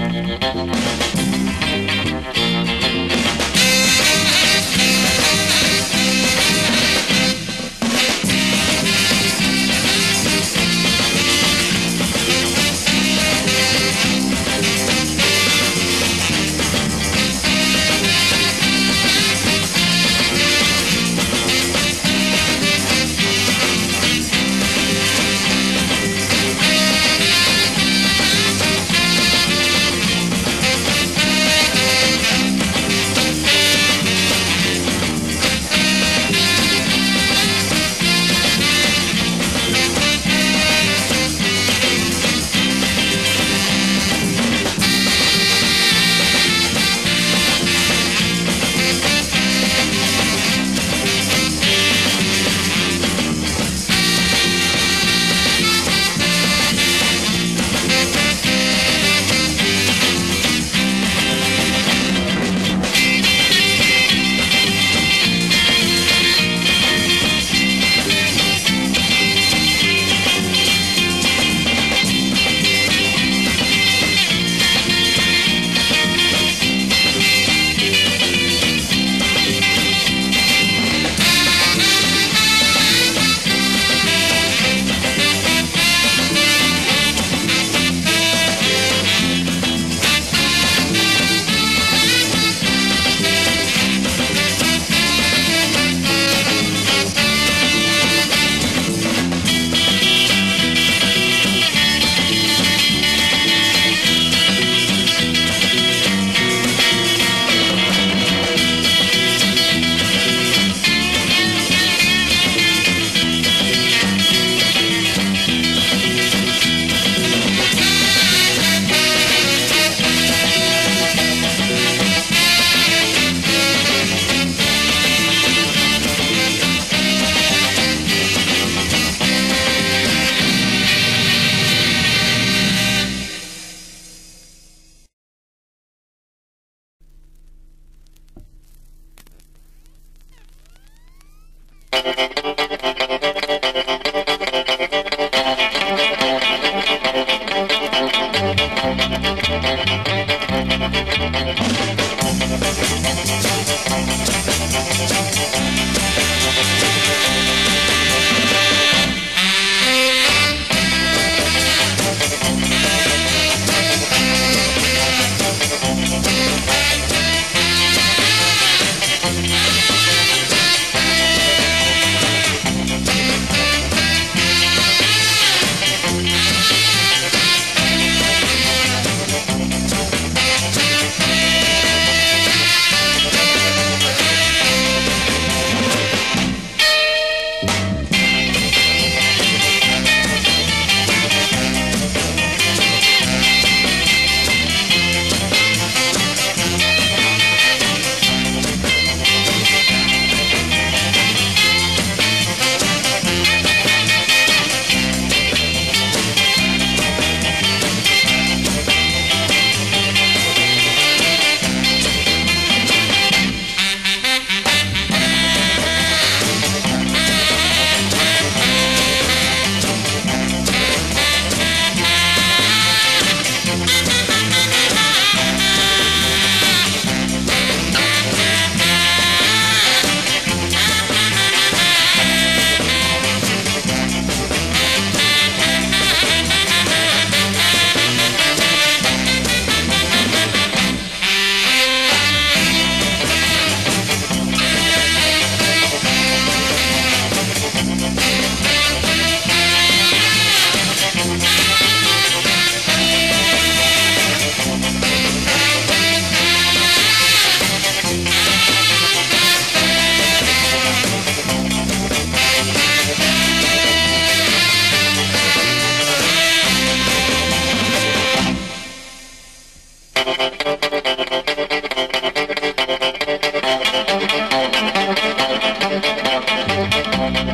Música Thank Thank